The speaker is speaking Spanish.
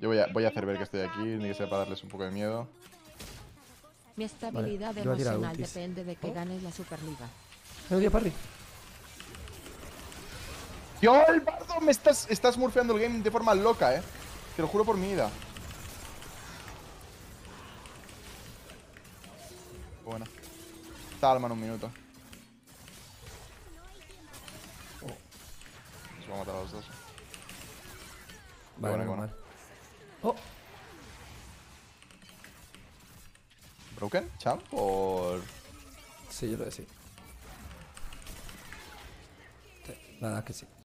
Yo voy a, voy a hacer ver que estoy aquí, ni que sea para darles un poco de miedo. Mi estabilidad tirar emocional depende de que ganes la Superliga. Me dio parry. ¡Yo, el bardo! Me estás, estás murfeando el game de forma loca, eh. Te lo juro por mi vida. Buena. Talma en un minuto. Se va a matar a los dos. Vale, buena. mal. Oh, ¿Broken? ¿Champ? Por. sí, yo lo decía. Nada, que sí.